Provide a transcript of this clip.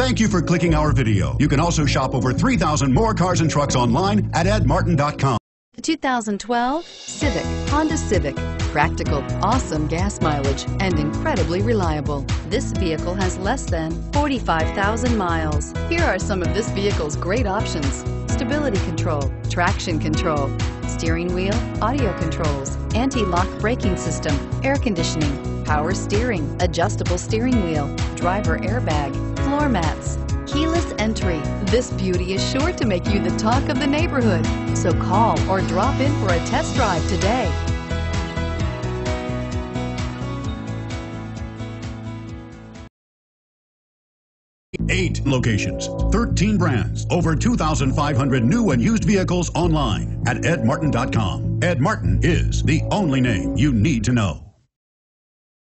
Thank you for clicking our video. You can also shop over 3,000 more cars and trucks online at edmartin.com. The 2012 Civic, Honda Civic. Practical, awesome gas mileage, and incredibly reliable. This vehicle has less than 45,000 miles. Here are some of this vehicle's great options. Stability control, traction control, steering wheel, audio controls, anti-lock braking system, air conditioning, power steering, adjustable steering wheel, driver airbag, floor mats, keyless entry. This beauty is sure to make you the talk of the neighborhood. So call or drop in for a test drive today. Eight locations, 13 brands, over 2,500 new and used vehicles online at edmartin.com. Ed Martin is the only name you need to know.